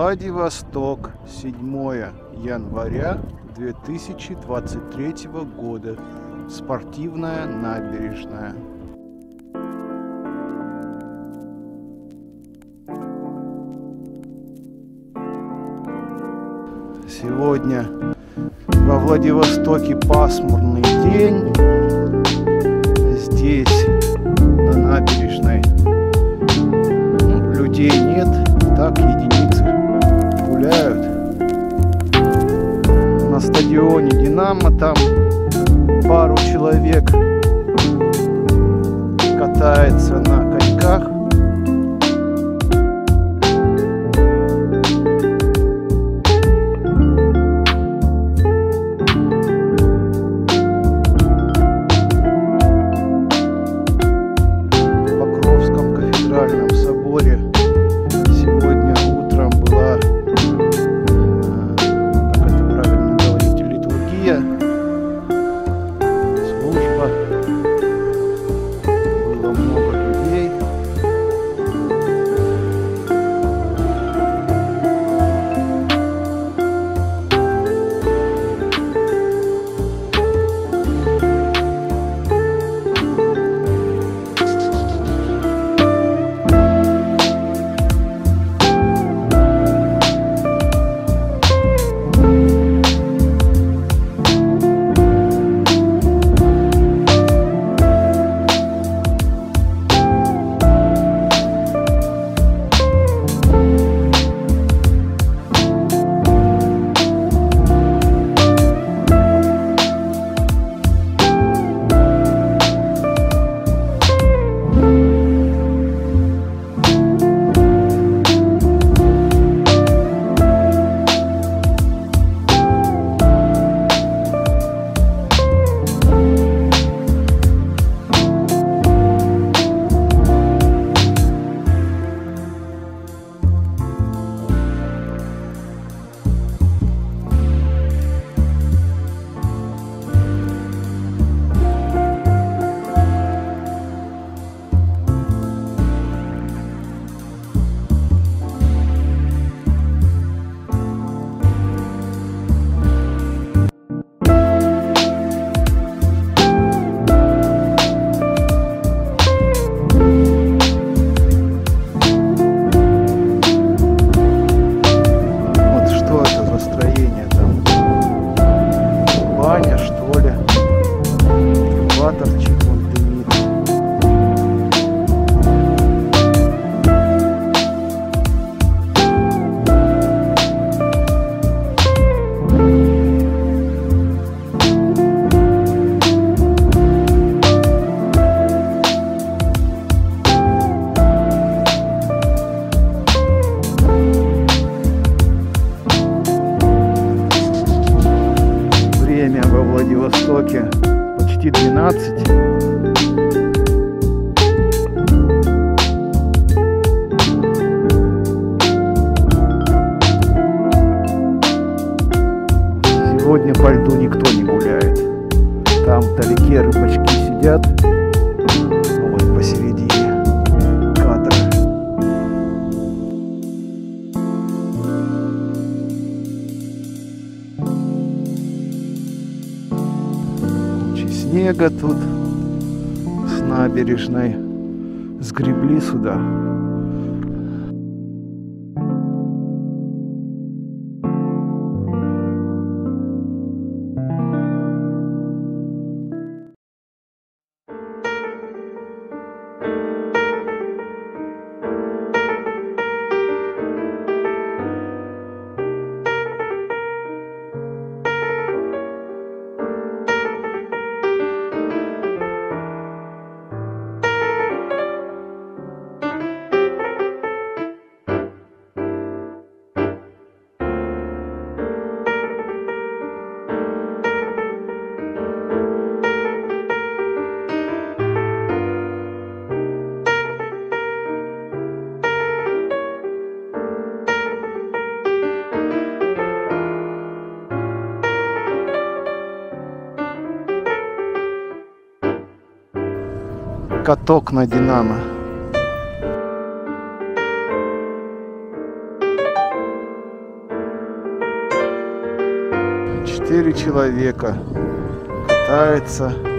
Владивосток, 7 января 2023 года. Спортивная набережная. Сегодня во Владивостоке пасмурный день. Здесь, на набережной, ну, людей нет, так единицы гуляют. На стадионе Динамо там пару человек катается на коньках. Никто не гуляет. Там вдалеке рыбачки сидят. Вот посередине кадра. снега тут с набережной сгребли сюда. каток на Динамо. Четыре человека катаются.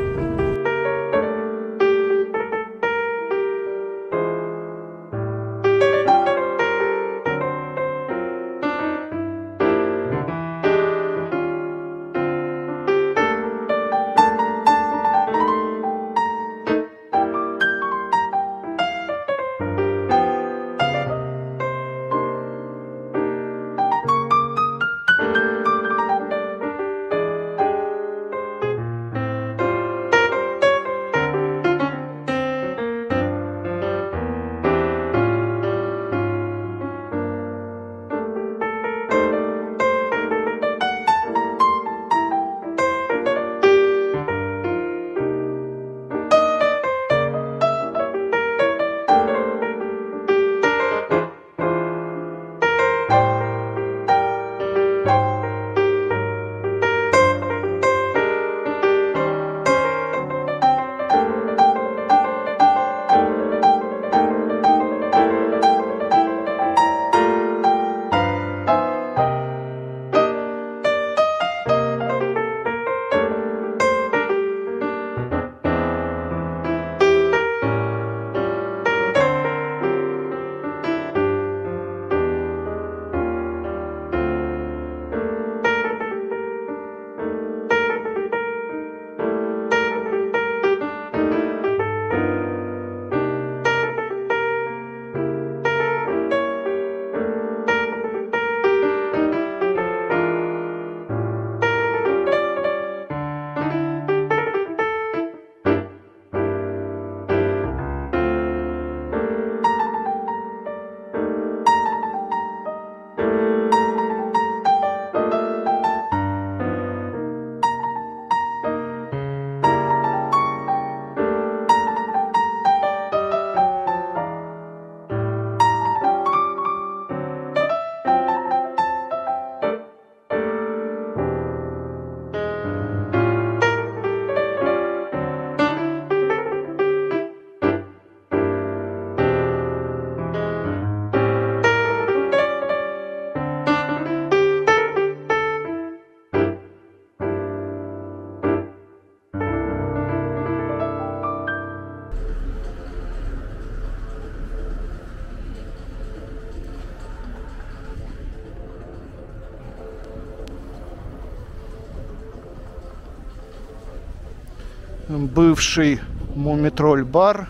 Бывший Мумитроль бар.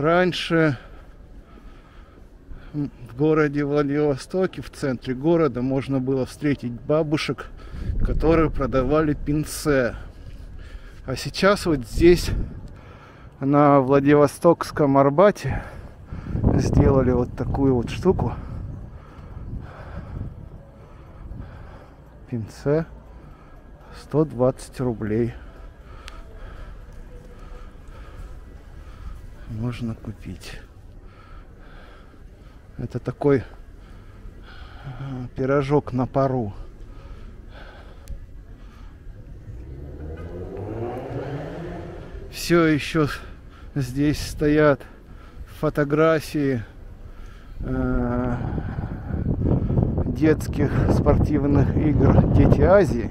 Раньше в городе Владивостоке, в центре города, можно было встретить бабушек, которые продавали пинце. А сейчас вот здесь, на Владивостокском Арбате, сделали вот такую вот штуку. Пинце 120 рублей. Можно купить. Это такой э, пирожок на пару. Все еще здесь стоят фотографии э, детских спортивных игр Дети Азии.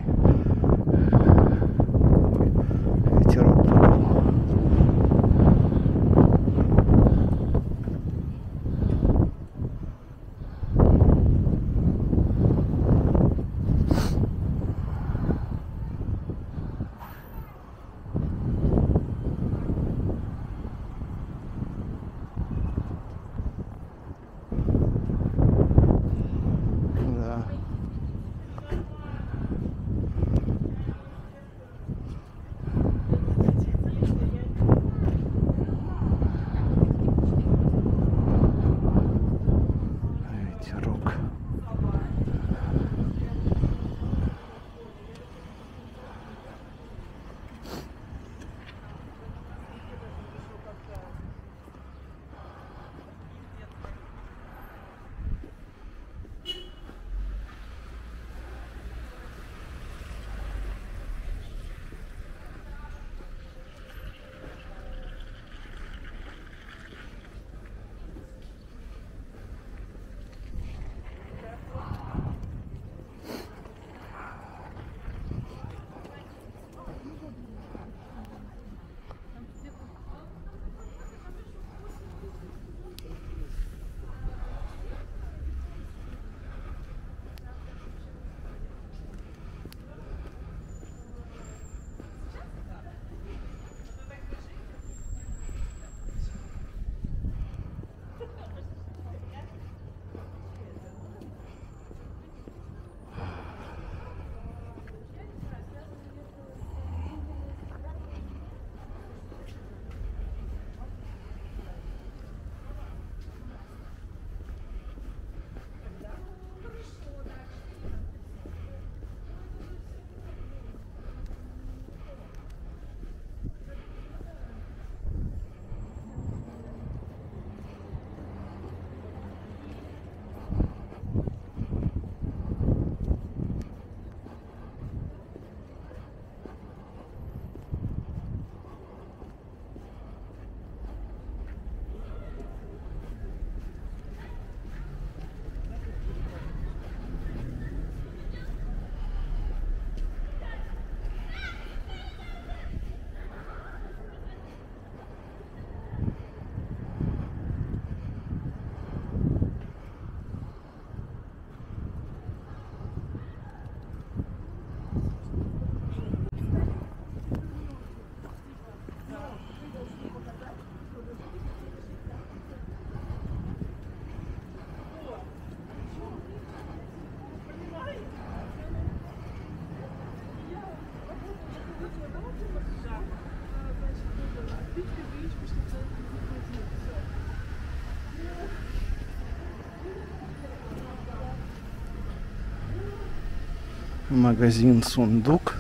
Магазин Сундук.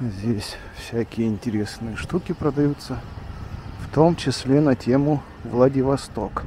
Здесь всякие интересные штуки продаются, в том числе на тему Владивосток.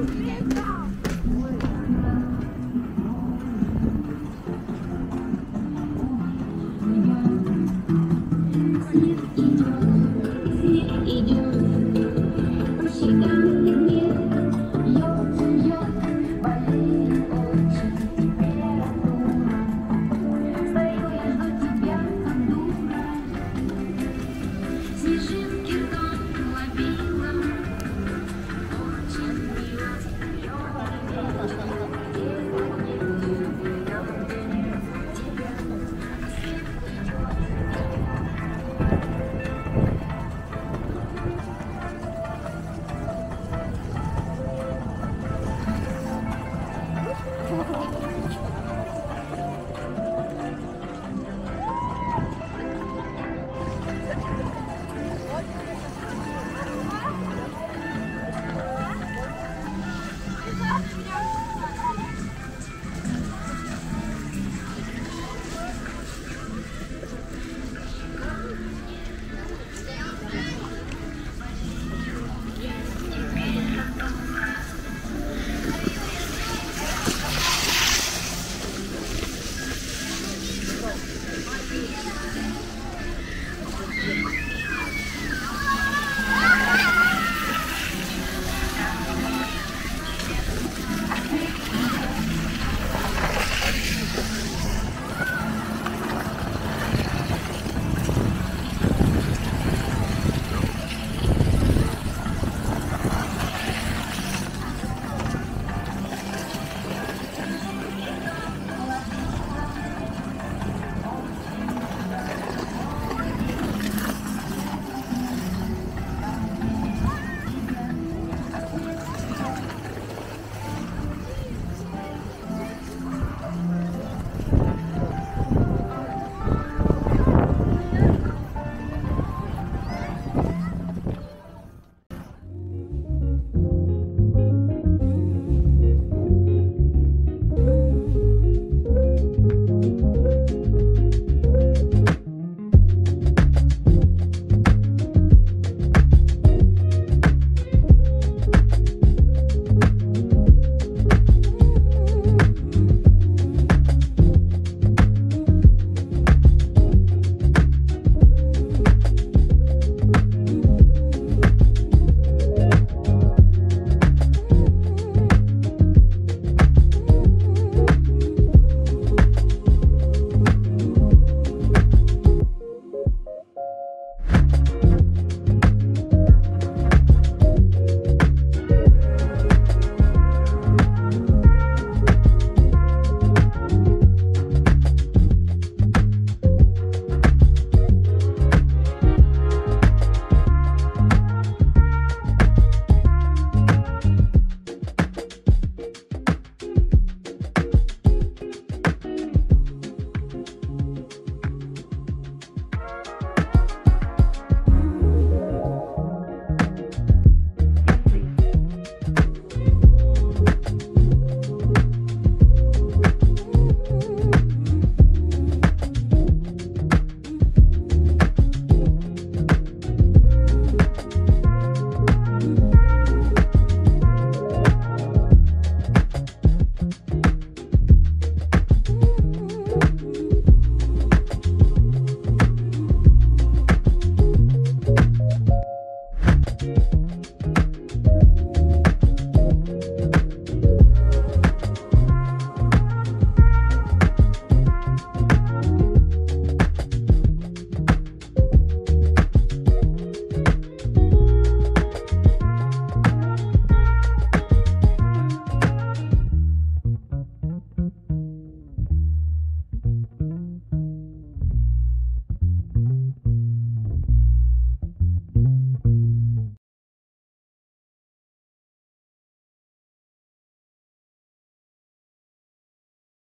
Woo!